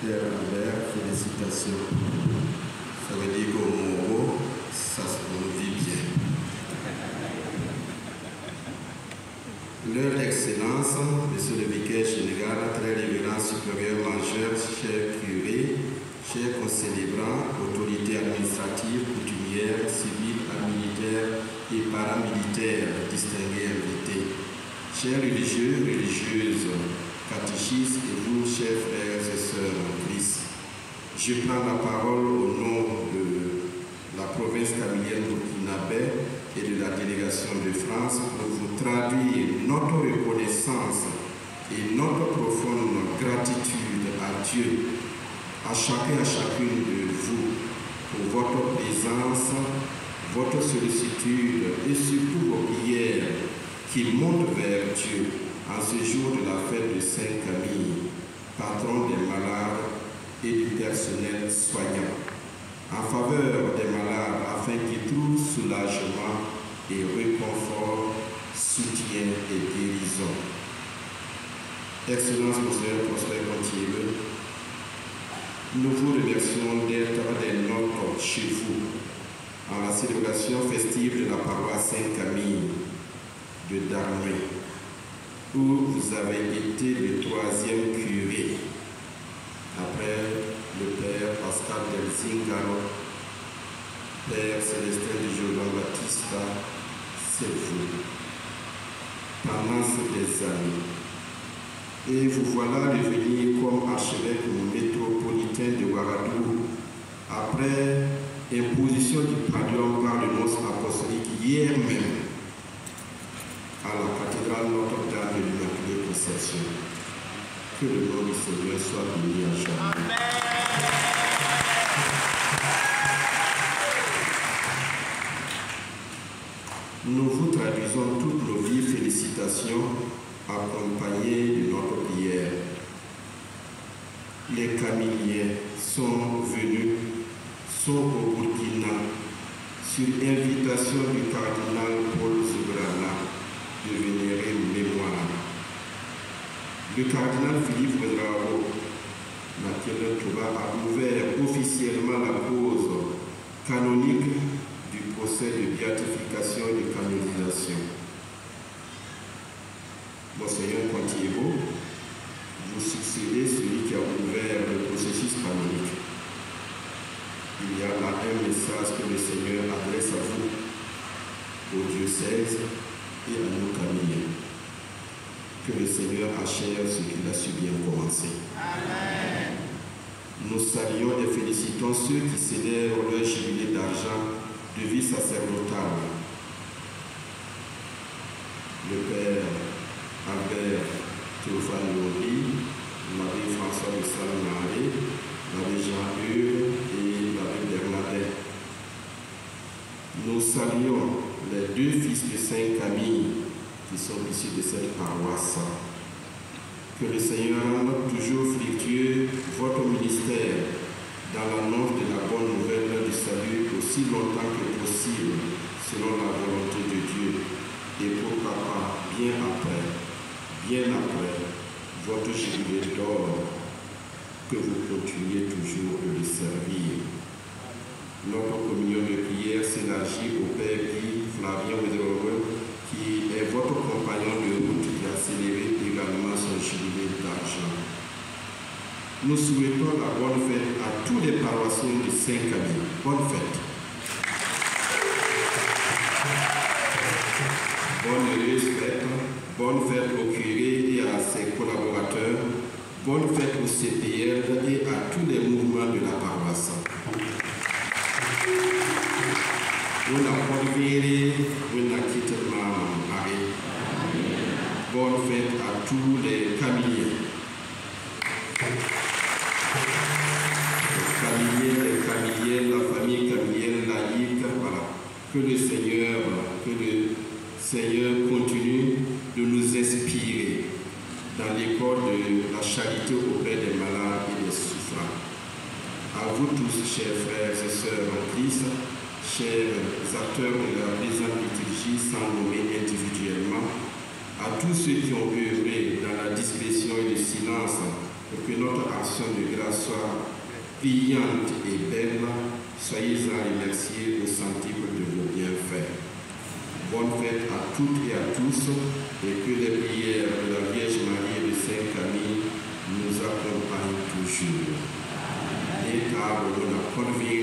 Père Albert, félicitations. Ça veut dire qu'au Moro, ça se vit bien. Leur Excellence, Monsieur le Vicaire Général, très révérend supérieur majeur, chers curés, chers concélébrants, autorités administratives, coutumières, civiles, militaires et paramilitaires, distingués invités, chers religieux, religieuses, catéchistes et vous, chers frères et sœurs Christ, je prends la parole au nom de la province camilienne burkinabé et de la délégation de France pour vous traduire notre reconnaissance et notre profonde gratitude à Dieu, à chacun et à chacune de vous pour votre présence, votre sollicitude et surtout vos prières qui montent vers Dieu en ce jour de la fête de Saint-Camille, patron des malades et du personnel soignant, en faveur des malades afin qu'ils trouvent soulagement et réconfort, soutien et guérison. Excellence Monseigneur Prosper Contier, nous vous remercions d'être des nôtres chez vous en la célébration festive de la paroisse Saint-Camille de Darmé, où vous avez été le troisième curé, après le Père Pascal Del Zingaro, Père Célestin de Jordan Baptista, c'est vous, pendant ces années. Et vous voilà devenu comme archevêque métropolitain de Ouagadougou, après imposition du pardon par le monstre apostolique hier même à la cathédrale Notre-Dame de l'Immaculée Conception. Que le nom du Seigneur soit béni à jamais. Nous vous traduisons toutes nos vies félicitations accompagnées de notre prière. Les Camiliens sont venus, sont au Burkina, sur invitation du cardinal Paul Zubrana de vénérer mémoire. Le cardinal Philippe Ouedrao, Mathieu Touba, a ouvert officiellement la cause canonique du procès de béatification et de canonisation. Monseigneur Contiero, vous succédez celui qui a ouvert le processus canonique. Il y a là un message que le Seigneur adresse à vous, au diocèse et à nous Camille. Que le Seigneur achève ce qu'il a su bien commencer. Amen. Nous saluons et félicitons ceux qui célèbrent leur jubilé d'argent de vie sacerdotale. Le Père Albert Théophane Lodi, Marie-François de Salamari, l'abbé Jean-Hur et l'abbé Bernadette. Nous saluons les deux fils de Saint Camille qui sont issus de cette paroisse. Que le Seigneur rende toujours fructueux votre ministère dans l'annonce de la bonne nouvelle du salut aussi longtemps que possible, selon la volonté de Dieu, et pourquoi pas bien après, bien après votre jubilé d'or, que vous continuez toujours de le servir. Notre communion de prière s'élargit au Père Guy Flavien Wedrowell, qui est votre compagnon de route qui a célébré également son jubilé d'argent. Nous souhaitons la bonne fête à tous les paroissiens de Saint-Camille. Bonne fête. Bonne heureuse fête. Bonne fête au curé et à ses collaborateurs. Bonne fête au CPL et à tous les mouvements de la paroisse. Una convéré, una quitte Marie. Bonne fête à tous les camiliers. Les les la famille camilienne, laïque, voilà. Que le Seigneur, que le Seigneur continue de nous inspirer dans l'école de la charité auprès des malades et des souffrants. À vous tous, chers frères et sœurs en chers acteurs de la liturgie sans nommer individuellement, à tous ceux qui ont œuvré dans la discrétion et le silence pour que notre action de grâce soit brillante et belle. Soyez-en remerciés au centime de vos bienfaits. Bonne fête à toutes et à tous et que les prières de la Vierge Marie et de Saint nous accompagnent toujours.